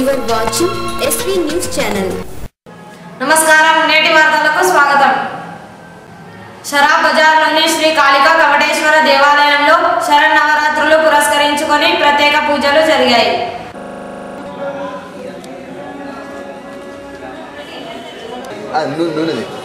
Are watching SV News Channel. నమస్కారం. నేటి వార్తలకు స్వాగతం. షరాబ్ బజార్లోని శ్రీ కాళికా కవటేశ్వర దేవాలయంలో శరన్నవరాత్రులు పురస్కరించుకొని ప్రత్యేక పూజలు జరిగాయి. నూనె.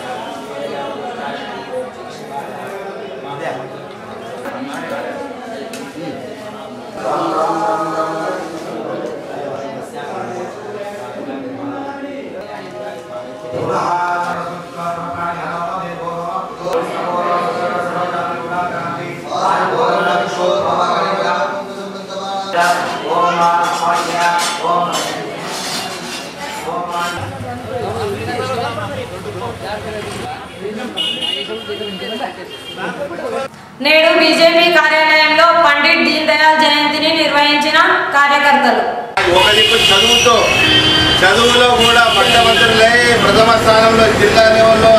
నేడు బీజేపీ కార్యాలయంలో పండిట్ దీన్ దయాళ్ జయంతిని నిర్వహించిన కార్యకర్తలు. ఒకరికి చదువుతో చదువులో కూడా పట్టభద్రులై ప్రథమ స్థానంలో జిల్లా లెవెల్లో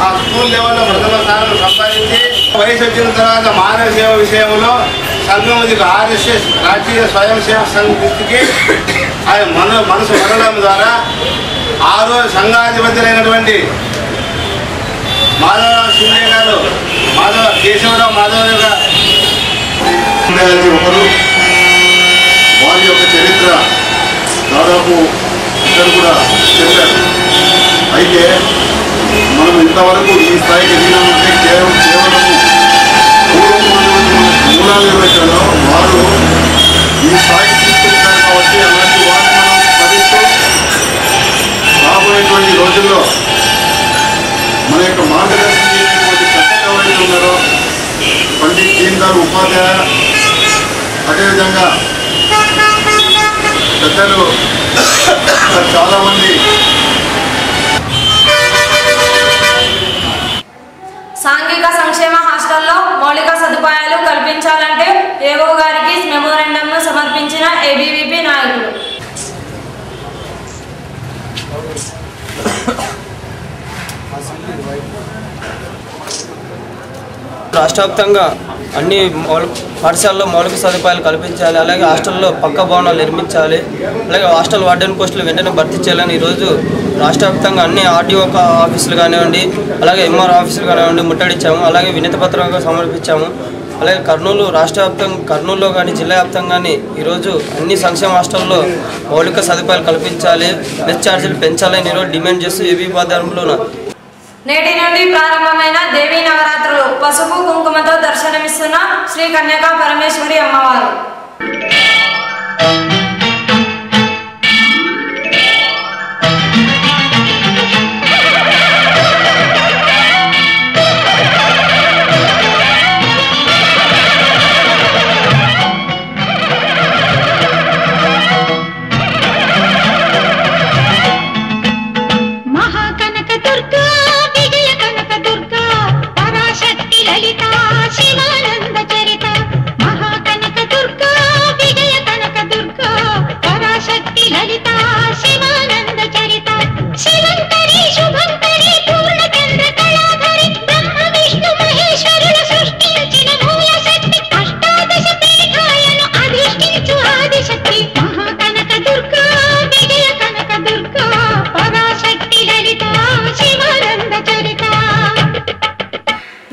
ఆ స్కూల్ లెవెల్లో ప్రథమ స్థానం సంపాదించి వయసు వచ్చిన తర్వాత మానవ సేవ విషయంలో సంఘం ఆర్ఎస్ఎస్ రాష్ట్రీయ స్వయం సేవ సంఘం దృష్టికి ఆయన మన మనసు మరడం ద్వారా ఆ రోజు సంఘాధిపతులైనటువంటి మాధవరావు సిండే గారు మాధవ కేశవరావు మాధవరావు గారు వారి యొక్క చరిత్ర దాదాపు ఇద్దరు కూడా చెప్పారు. అయితే మనం ఇంతవరకు ఈ స్థాయికి ఎదిగినామంటే కేవలం కేవలము మూలాలు ఏవైతారో వారు ఈ స్థాయికి తీసుకుంటారు కాబట్టి అలాంటి వారిని మనం స్మరిస్తూ రాబోయేటువంటి రోజుల్లో మన యొక్క మార్గదర్శనం చేసినటువంటి పెద్దలు ఎవరైతే ఉన్నారో పండిత్ దీన్ దయాళ్ ఉపాధ్యాయ అదేవిధంగా పెద్దలు. చాలామంది. సాంఘిక సంక్షేమ హాస్టల్లో మౌలిక సదుపాయాలు కల్పించాలంటే ఏవో గారికి మెమోరాండంను సమర్పించిన ఏబీవీపీ నాయకులు. రాష్ట్రవ్యాప్తంగా అన్ని మౌలిక పాఠశాలలో మౌలిక సదుపాయాలు కల్పించాలి అలాగే హాస్టల్లో పక్క భవనాలు నిర్మించాలి అలాగే హాస్టల్ వార్డెన్ పోస్టులు వెంటనే భర్తీ చేయాలని ఈరోజు రాష్ట్ర వ్యాప్తంగా అన్ని ఆర్డీఓ ఆఫీసులు కానివ్వండి అలాగే ఎంఆర్ ఆఫీసులు కానివ్వండి ముట్టడించాము అలాగే వినతి పత్రంగా సమర్పించాము అలాగే కర్నూలు రాష్ట్ర వ్యాప్తంగా కర్నూలులో కానీ జిల్లా వ్యాప్తంగా కానీ ఈరోజు అన్ని సంక్షేమ హాస్టల్లో మౌలిక సదుపాయాలు కల్పించాలి బెస్ ఛార్జీలు పెంచాలని ఈరోజు డిమాండ్ చేస్తూ ఏబీ ఆధ్వర్యంలో నేటి నుండి ప్రారంభమైన దేవీ నవరాత్రులు పసుపు కుంకుమతో దర్శనమిస్తున్న శ్రీ కన్యకా పరమేశ్వరి అమ్మవారు.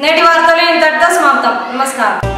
नेटिवार्ताने इंतटता समाप्त. नमस्कार.